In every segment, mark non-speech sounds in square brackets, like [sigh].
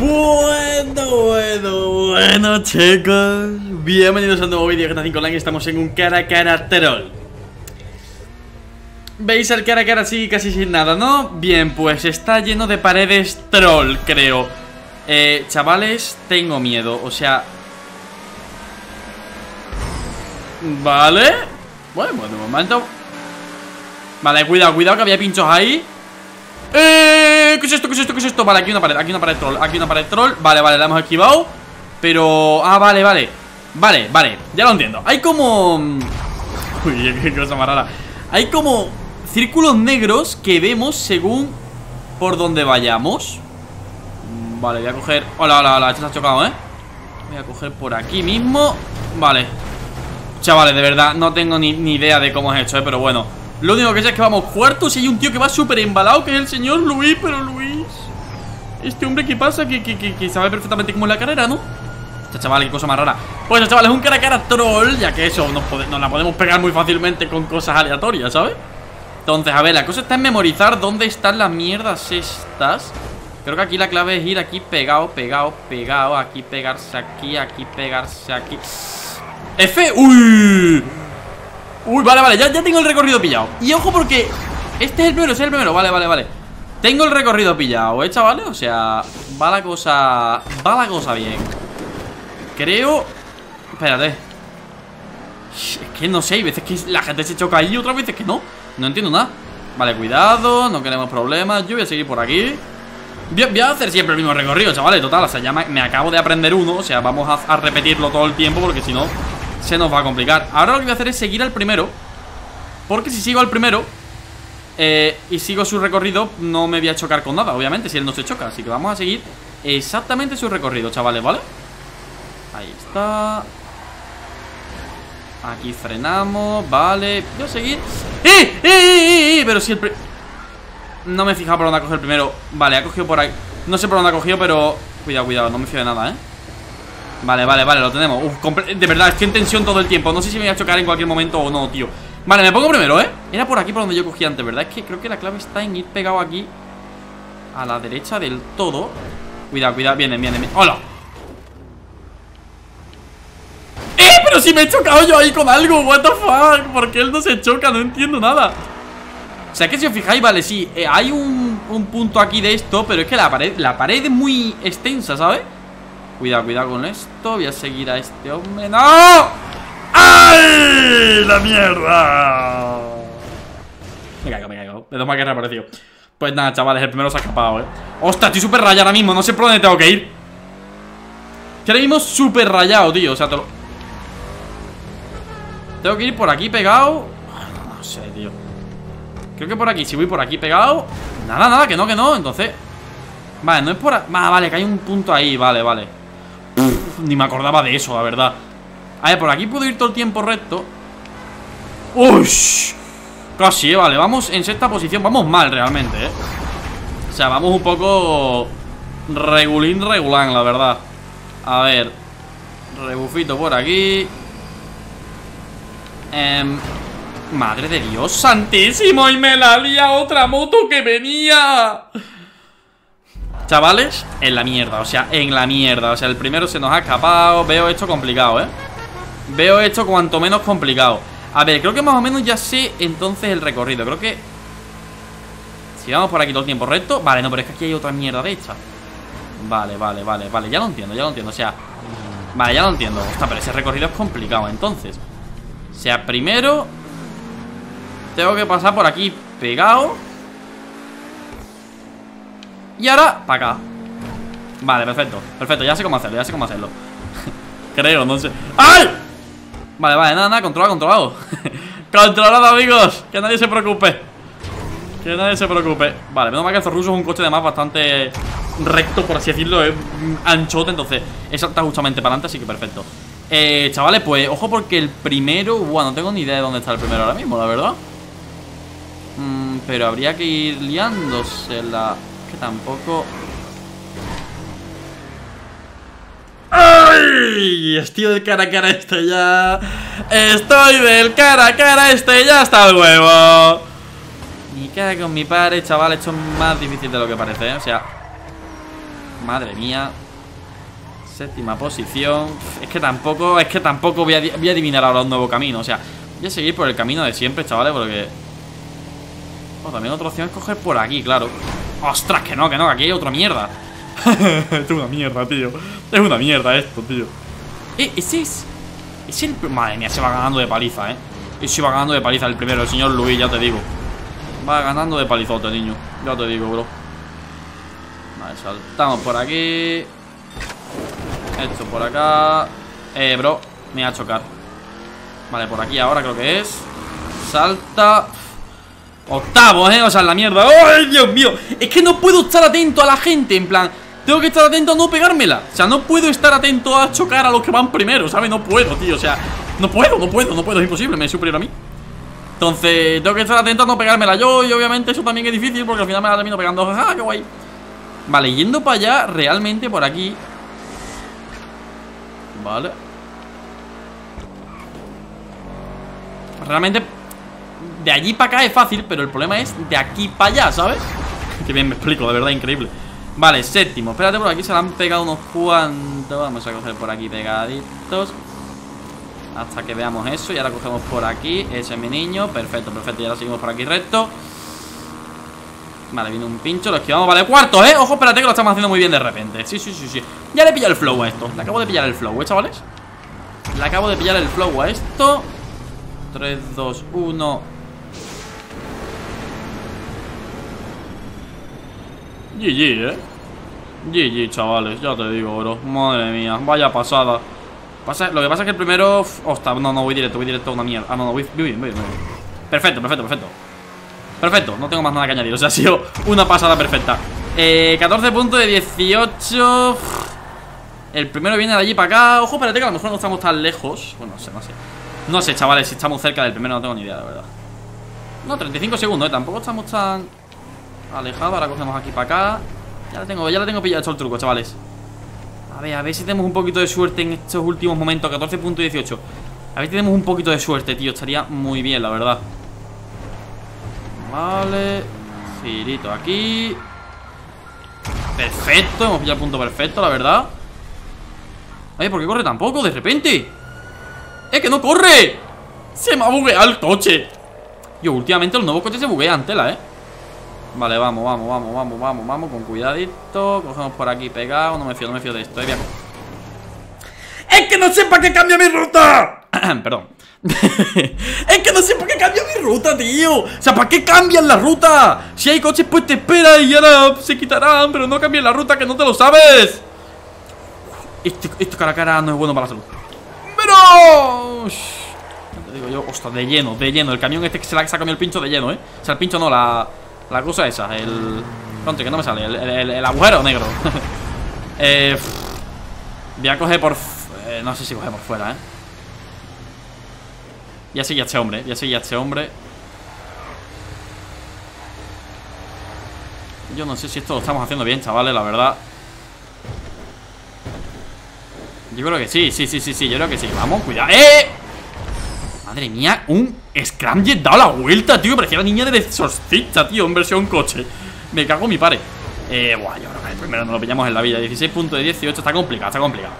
Bueno, bueno, bueno chicos. Bienvenidos a un nuevo vídeo de GTA 5 Online Estamos en un cara a cara troll ¿Veis el cara a cara así casi sin nada, no? Bien, pues está lleno de paredes troll, creo. Eh, Chavales, tengo miedo, o sea. Vale. Bueno, bueno, un momento. Vale, cuidado, cuidado que había pinchos ahí. ¡Eh! ¿Qué es esto? ¿Qué es esto? ¿Qué es esto? Vale, aquí una pared, aquí una pared troll Aquí una pared troll Vale, vale, la hemos esquivado Pero... Ah, vale, vale Vale, vale, ya lo entiendo Hay como... [laughs] Uy, qué cosa más rara Hay como círculos negros que vemos según por donde vayamos Vale, voy a coger... Hola, hola, hola, esto se ha chocado, ¿eh? Voy a coger por aquí mismo Vale Chavales, de verdad, no tengo ni, ni idea de cómo es hecho, ¿eh? Pero bueno lo único que sé es que vamos cuartos y hay un tío que va súper embalado, que es el señor Luis, pero Luis... Este hombre, ¿qué pasa? Que, que, sabe perfectamente cómo es la carrera, ¿no? Este chaval, qué cosa más rara Pues chaval, es un cara a cara troll Ya que eso nos, nos la podemos pegar muy fácilmente Con cosas aleatorias, ¿sabes? Entonces, a ver, la cosa está en memorizar Dónde están las mierdas estas Creo que aquí la clave es ir aquí pegado, pegado, pegado Aquí pegarse aquí, aquí pegarse aquí F, uy Uy, vale, vale, ya, tengo el recorrido pillado. Y ojo porque este es el primero, este es el primero. Vale, vale, vale. Tengo el recorrido pillado, ¿eh, chavales? O sea, va la cosa... Va la cosa bien. Creo... Espérate. Es que no sé, hay veces que la gente se choca ahí Y otras veces que no. No entiendo nada. Vale, cuidado, no queremos problemas. Yo voy a seguir por aquí. Voy a hacer siempre el mismo recorrido, chavales. Total, o sea, ya me, acabo de aprender uno O sea, vamos a repetirlo todo el tiempo Porque si no se nos va a complicar Ahora lo que voy a hacer es seguir al primero Porque si sigo al primero eh, Y sigo su recorrido No me voy a chocar con nada, obviamente, si él no se choca Así que vamos a seguir exactamente su recorrido, chavales, ¿vale? Ahí está Aquí frenamos, vale Voy a seguir ¡Eh! ¡Eh! ¡Eh! ¡Eh! Pero si el No me he fijado por dónde ha cogido el primero Vale, ha cogido por ahí No sé por dónde ha cogido, pero Cuidado, cuidado, no me fío de nada, ¿eh? Vale, vale, vale, lo tenemos De verdad, estoy en tensión todo el tiempo No sé si me voy a chocar en cualquier momento o no, tío Vale, me pongo primero, ¿eh? Era por aquí por donde yo cogí antes, ¿verdad? Es que creo que la clave está en ir pegado aquí A la derecha del todo Cuidado, cuidado, viene, viene, viene ¡Hola! ¡Eh! Pero si me he chocado yo ahí con algo What the fuck ¿Por qué él no se choca? No entiendo nada O sea que si os fijáis, vale, sí eh, Hay un, un punto aquí de esto Pero es que la pared, la pared es muy extensa, ¿sabes? Cuidado, cuidado con esto. Voy a seguir a este hombre. ¡No! ¡Ay! ¡La mierda! Me caigo, me caigo. De dos más que reapareció. Pues nada, chavales, el primero se ha escapado, eh. ¡Ostras! Estoy súper rayado ahora mismo. No sé por dónde tengo que ir. Que ahora mismo súper rayado, tío. O sea, te lo... Tengo que ir por aquí pegado. No sé, tío. Creo que por aquí, si voy por aquí pegado. Nada, nada, que no, que no. Entonces Vale, no es por... Ah, vale, que hay un punto ahí, vale, vale ni me acordaba de eso, la verdad. A ver, por aquí puedo ir todo el tiempo recto. ¡Ush! Casi, eh, vale, vamos en sexta posición. Vamos mal realmente, eh. O sea, vamos un poco Regulín, regulán, la verdad. A ver Rebufito por aquí. Eh, Madre de Dios santísimo Y me la lía otra moto que venía Chavales, en la mierda, o sea, en la mierda. O sea, el primero se nos ha escapado. Veo esto complicado, ¿eh? Veo esto cuanto menos complicado. A ver, creo que más o menos ya sé entonces el recorrido. Creo que... Si vamos por aquí todo el tiempo recto Vale, no, pero es que aquí hay otra mierda de esta. Vale, vale, vale, vale, ya lo entiendo, ya lo entiendo. O sea, vale, ya lo entiendo. Ostras, pero ese recorrido es complicado, entonces. O sea, primero Tengo que pasar por aquí pegado y ahora, para acá. Vale, perfecto, perfecto, ya sé cómo hacerlo Ya sé cómo hacerlo. [laughs] Creo, no sé. ¡Ay! Vale, vale, nada, nada, controlado, controlado. [laughs] Controlado, amigos, que nadie se preocupe. Que nadie se preocupe. Vale, menos mal que el Zorruso es un coche además bastante Recto, por así decirlo anchote, entonces Es salta justamente para adelante, así que perfecto. Eh, chavales, pues, ojo porque el primero Bueno, no tengo ni idea de dónde está el primero ahora mismo, la verdad. Mm, Pero habría que ir liándose la que tampoco... ¡Ay! Estoy del cara a cara este ya. Estoy del cara a cara este ya hasta el huevo. Ni cara con mi padre, chaval. Esto es más difícil de lo que parece, ¿eh? O sea... Madre mía Séptima posición Es que tampoco, es que tampoco voy a, voy a adivinar ahora un nuevo camino O sea, voy a seguir por el camino de siempre, chavales Porque... Oh, también otra opción es coger por aquí, claro ¡Ostras, que no, que no! Aquí hay otra mierda. [laughs] Es una mierda, tío. Es una mierda esto, tío. Eh, ese es... Es el... Madre mía, se va ganando de paliza, eh. Se va ganando de paliza el primero, el señor Luis, ya te digo. Va ganando de palizote, niño. Ya te digo, bro. Vale, saltamos por aquí. Esto por acá. Eh, bro, me va a chocar. Vale, por aquí ahora creo que es. Salta Octavo, eh, o sea, la mierda ¡Ay, Dios mío! Es que no puedo estar atento a la gente, en plan Tengo que estar atento a no pegármela O sea, no puedo estar atento a chocar a los que van primero, ¿sabes? No puedo, tío, o sea No puedo, no puedo, no puedo, es imposible, me es superior a mí entonces, tengo que estar atento a no pegármela yo Y obviamente eso también es difícil Porque al final me la termino pegando ¡Ja, [laughs] qué guay! Vale, yendo para allá, realmente por aquí Vale Realmente De allí para acá es fácil Pero el problema es de aquí para allá, ¿sabes? [laughs] que bien me explico, de verdad, increíble. Vale, séptimo, espérate, por aquí se le han pegado unos cuantos. Vamos a coger por aquí pegaditos. Hasta que veamos eso Y ahora cogemos por aquí. Ese es mi niño. Perfecto, perfecto. Y ahora seguimos por aquí recto. Vale, viene un pincho Lo esquivamos. Vale, cuarto, ¿eh? Ojo, espérate que lo estamos haciendo muy bien de repente. Sí, sí, sí, sí. Ya le he pillado el flow a esto. Le acabo de pillar el flow, ¿eh, chavales? Le acabo de pillar el flow a esto 3, 2, 1 GG, ¿eh? GG, chavales, ya te digo, bro. Madre mía, vaya pasada. Lo que pasa es que el primero... Ostras, no, no, voy directo, voy directo a una mierda. Ah, no, no, voy, bien, voy bien, Perfecto, perfecto, perfecto. Perfecto, no tengo más nada que añadir O sea, ha sido una pasada perfecta. Eh, 14 puntos de 18 El primero viene de allí para acá. Ojo, espérate que a lo mejor no estamos tan lejos. Bueno, no sé, no sé No sé, chavales, si estamos cerca del primero no tengo ni idea, de verdad. No, 35 segundos, eh Tampoco estamos tan alejados. Ahora cogemos aquí para acá. Ya le tengo, ya le tengo pillado el truco, chavales. A ver, a ver si tenemos un poquito de suerte en estos últimos momentos. 14.18 A ver si tenemos un poquito de suerte, tío. Estaría muy bien, la verdad. Vale. Girito aquí. Perfecto, hemos pillado el punto perfecto, la verdad. Ay, ¿por qué corre tan poco de repente? ¡Eh, que no corre! Se me ha bugueado el coche. Yo, últimamente los nuevos coches se buguean, tela, eh Vale, vamos, vamos, vamos, vamos, vamos, vamos Con cuidadito, cogemos por aquí pegado No me fío, no me fío de esto, eh, ¡Es que no sé para qué cambia mi ruta! [clears throat] Perdón. Es [laughs] que no sé para qué cambia mi ruta, tío O sea, ¿para qué cambian la ruta? Si hay coches, pues te espera y ahora se quitarán Pero no cambien la ruta, que no te lo sabes. Este, este cara a cara no es bueno para la salud Te digo yo, ostras, de lleno, de lleno. El camión este que se, la, ha comido el pincho de lleno, ¿eh? O sea, el pincho no, la... La cosa esa, el... Contra, que no me sale, el, agujero negro. [laughs] Eh, Voy a coger por... Eh, no sé si cogemos fuera, eh Ya seguía este hombre, ya seguía este hombre. Yo no sé si esto lo estamos haciendo bien, chavales, la verdad Yo creo que sí, sí, sí, sí, sí, yo creo que sí. Vamos, cuidado, ¡eh! Madre mía, un Scramjet dado la vuelta, tío. Parecía la niña de Exorcista, tío, en versión coche. Me cago en mi pare Eh, buah, yo creo que primero no lo pillamos en la vida. 16 puntos de 18, está complicado, está complicado.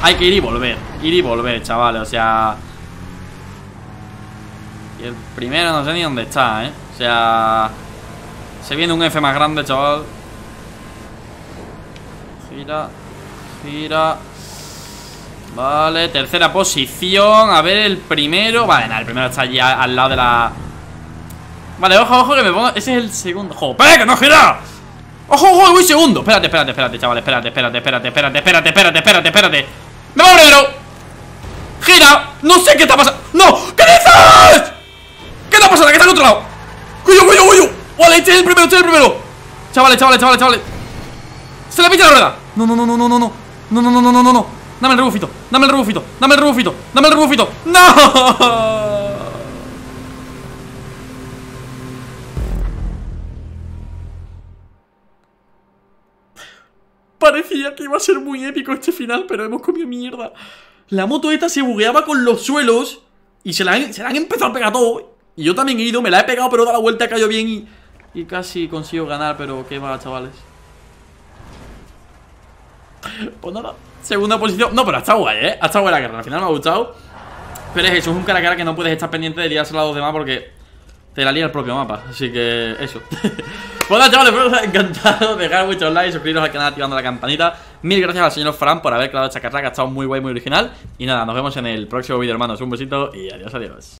Hay que ir y volver Ir y volver, chavales, o sea. Y el primero no sé ni dónde está, eh. O sea Se viene un F más grande, chaval. Gira Gira Vale, tercera posición A ver, el primero Vale, nada, el primero está allí al lado de la Vale, ojo, ojo, que me pongo Ese es el segundo ¡Ojo, espera, que no gira! ¡Ojo, ojo, voy segundo! Espérate, espérate, espérate, chaval Espérate, espérate, espérate, espérate, espérate, espérate, espérate, espérate ¡Me voy primero! ¡Gira! ¡No sé qué está pasando! ¡No! ¿Qué dices? ¿Qué está pasando? ¿Qué está al otro lado? ¡Cuyo, cuyo, cuyo! ¡Vale, este es el primero, este es el primero! Chavales, chavales, chavales, chavales ¡Se le pilla la rueda! No, no, no, no, no, no No, no, no, no, no, no, no Dame el rebufito, dame el rebufito, dame el rebufito, dame el rebufito. ¡No! Parecía que iba a ser muy épico este final, pero hemos comido mierda. La moto esta se bugueaba con los suelos y se la han, empezado a pegar todo. Y yo también he ido, me la he pegado, pero da la vuelta, cayó bien y, y casi consigo ganar, pero qué va, chavales. Pues nada, segunda posición. No, pero ha estado guay, ¿eh? Ha estado guay la guerra, al final me ha gustado. Pero es eso, es un cara a cara que no puedes estar pendiente de liarse a los demás porque te la lía el propio mapa. Así que eso. [laughs] Pues nada, chavales, [laughs] espero os haya encantado Dejar muchos likes, suscribiros al canal activando la campanita. Mil gracias al señor Fran por haber creado esta carrera Que ha estado muy guay, muy original. Y nada, nos vemos en el próximo vídeo, hermanos. Un besito y adiós, adiós